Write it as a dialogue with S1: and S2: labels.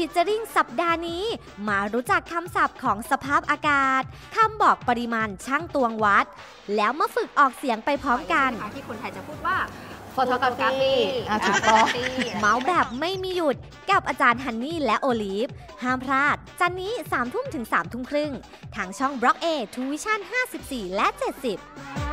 S1: Featuring สัปดาห์นี้ มารู้จักคำศัพท์ของสภาพอากาศคำบอกปริมาณชั่งตวงวัด แล้วมาฝึกออกเสียงไปพร้อมกัน
S2: ที่คนไทยจะพูดว่า
S3: photography ถูกต้อง
S1: เม้าท์แบบไม่มีหยุดกับอาจารย์ฮันนี่และโอลิฟ ห้ามพลาด จันทร์นี้3ทุ่มถึง3ทุ่มครึ่ง ทางช่องบล็อกเอทูวิชั่น54 และ 70